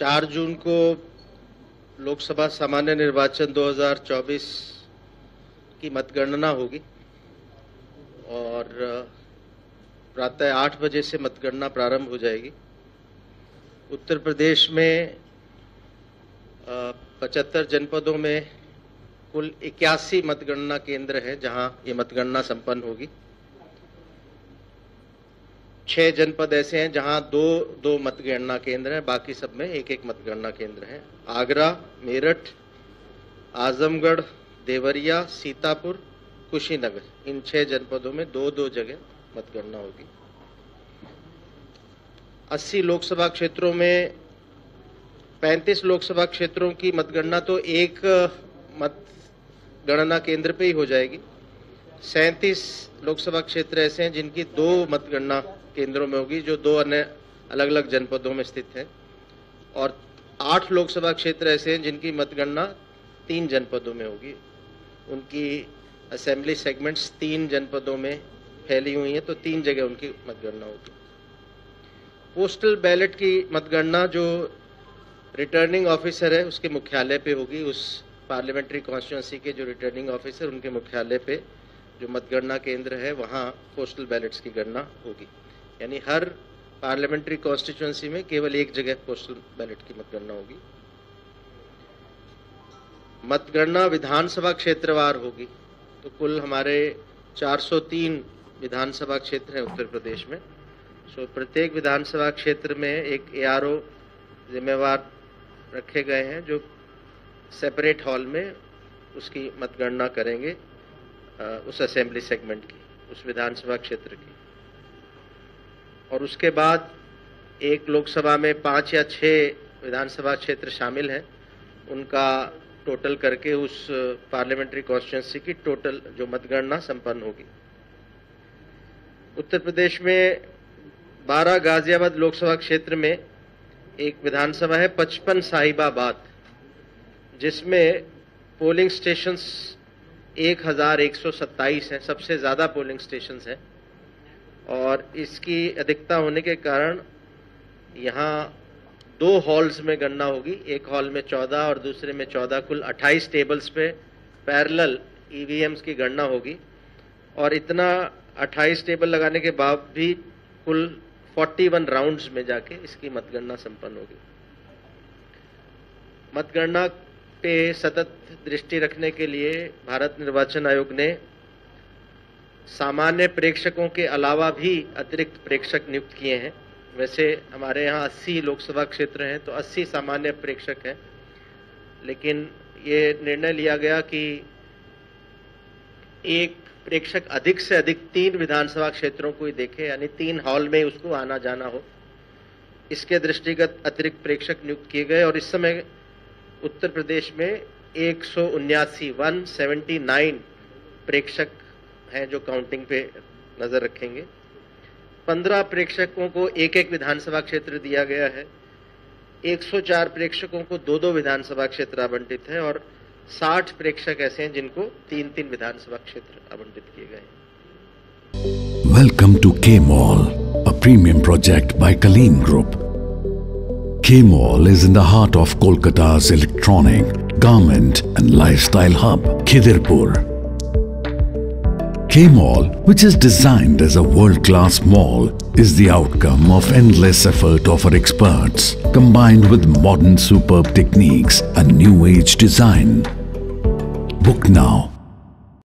चार जून को लोकसभा सामान्य निर्वाचन 2024 की मतगणना होगी और प्रातः आठ बजे से मतगणना प्रारंभ हो जाएगी। उत्तर प्रदेश में पचहत्तर जनपदों में कुल इक्यासी मतगणना केंद्र हैं जहाँ ये मतगणना संपन्न होगी। छह जनपद ऐसे हैं जहाँ दो दो मतगणना केंद्र हैं, बाकी सब में एक एक मतगणना केंद्र है। आगरा, मेरठ, आजमगढ़, देवरिया, सीतापुर, कुशीनगर। इन छह जनपदों में दो दो जगह मतगणना होगी। 80 लोकसभा क्षेत्रों में 35 लोकसभा क्षेत्रों की मतगणना तो एक मतगणना केंद्र पे ही हो जाएगी। सैंतीस लोकसभा क्षेत्र ऐसे हैं जिनकी दो मतगणना केंद्रों में होगी, जो दो अन्य अलग अलग जनपदों में स्थित है। और आठ लोकसभा क्षेत्र ऐसे हैं जिनकी मतगणना तीन जनपदों में होगी। उनकी असेंबली सेगमेंट्स तीन जनपदों में फैली हुई हैं तो तीन जगह उनकी मतगणना होगी। पोस्टल बैलेट की मतगणना जो रिटर्निंग ऑफिसर है, उसके मुख्यालय पे होगी। उस पार्लियामेंट्री कॉन्स्टिट्यूंसी के जो रिटर्निंग ऑफिसर, उनके मुख्यालय पे जो मतगणना केंद्र है, वहाँ पोस्टल बैलेट्स की गणना होगी। यानी हर पार्लियामेंट्री कॉन्स्टिट्यूंसी में केवल एक जगह पोस्टल बैलेट की मतगणना होगी। मतगणना विधानसभा क्षेत्रवार होगी। तो कुल हमारे 403 विधानसभा क्षेत्र हैं उत्तर प्रदेश में। सो प्रत्येक विधानसभा क्षेत्र में एक एआरओ जिम्मेवार रखे गए हैं, जो सेपरेट हॉल में उसकी मतगणना करेंगे। उस असेंबली सेगमेंट की, उस विधानसभा क्षेत्र की। और उसके बाद एक लोकसभा में पाँच या छह विधानसभा क्षेत्र शामिल हैं। उनका टोटल करके उस पार्लियामेंट्री कॉन्स्टिट्यूंसी की टोटल जो मतगणना संपन्न होगी। उत्तर प्रदेश में 12 गाजियाबाद लोकसभा क्षेत्र में एक विधानसभा है पचपन साहिबाबाद, जिसमें पोलिंग स्टेशंस 1127 हैं, सबसे ज़्यादा पोलिंग स्टेशन हैं। और इसकी अधिकता होने के कारण यहाँ दो हॉल्स में गणना होगी, एक हॉल में 14 और दूसरे में 14 कुल 28 टेबल्स पे पैरेलल ईवीएम्स की गणना होगी। और इतना 28 टेबल लगाने के बाद भी कुल 41 राउंड्स में जाके इसकी मतगणना संपन्न होगी। मतगणना पे सतत दृष्टि रखने के लिए भारत निर्वाचन आयोग ने सामान्य प्रेक्षकों के अलावा भी अतिरिक्त प्रेक्षक नियुक्त किए हैं। वैसे हमारे यहाँ 80 लोकसभा क्षेत्र हैं तो 80 सामान्य प्रेक्षक हैं। लेकिन ये निर्णय लिया गया कि एक प्रेक्षक अधिक से अधिक तीन विधानसभा क्षेत्रों को ही देखे, यानी तीन हॉल में उसको आना जाना हो। इसके दृष्टिगत अतिरिक्त प्रेक्षक नियुक्त किए गए और इस समय उत्तर प्रदेश में एक सौ उन्यासी वन सेवेंटी नाइन प्रेक्षक हैं जो काउंटिंग पे नज़र रखेंगे। पंद्रह प्रेक्षकों को एक एक विधानसभा क्षेत्र दिया गया है। 104 प्रेक्षकों को दो दो विधानसभा क्षेत्र आवंटित है और 60 प्रेक्षक ऐसे हैं जिनको तीन तीन विधानसभा क्षेत्र आवंटित किए गए हैं। Welcome to K mall a premium project by Kaleem group K Mall is in the heart of Kolkata's electronic, garment and lifestyle hub, Khidirpur. K-Mall, which is designed as a world-class mall, is the outcome of endless effort of our experts, combined with modern superb techniques and new age design. Book now